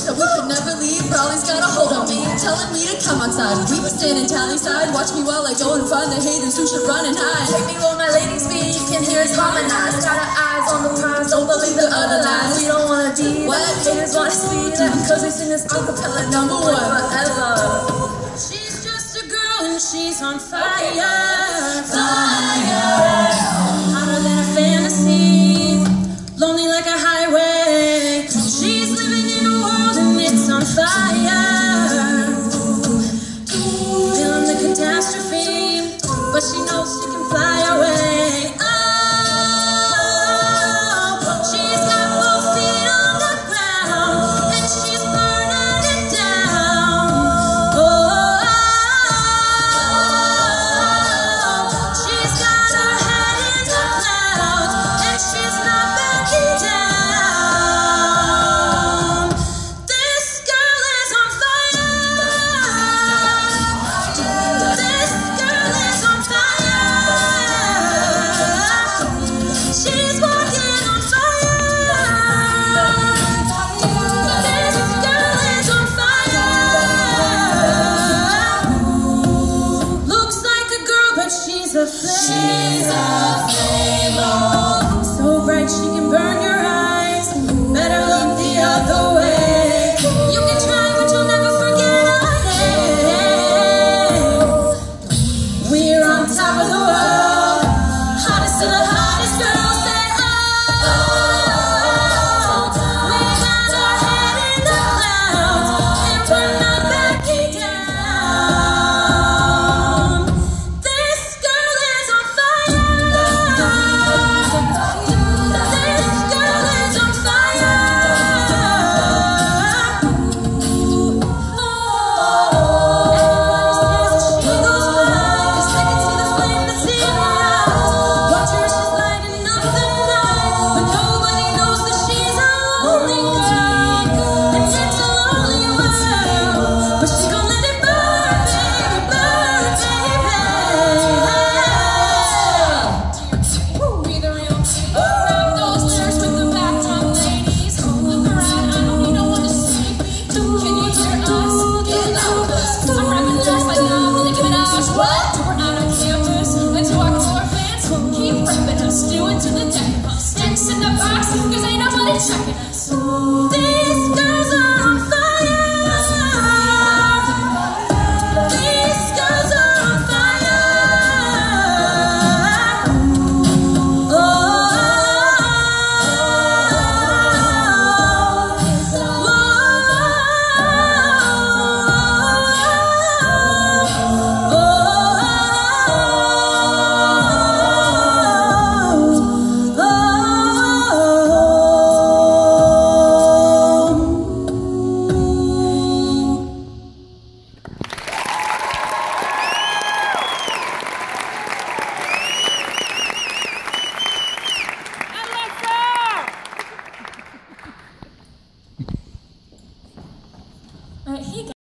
wish that we could never leave, but always got a hold on me, telling me to come outside. We were standing tally side, watch me while I go and find the haters who should run and hide. Take me where my ladies be, you can hear us harmonize. Got our eyes on the prize, don't believe the other lies. We don't wanna be what haters wanna see them, cause we sing this acapella number one forever. She's just a girl and she's on fire. is our flame, Lord. So bright she can burn. So.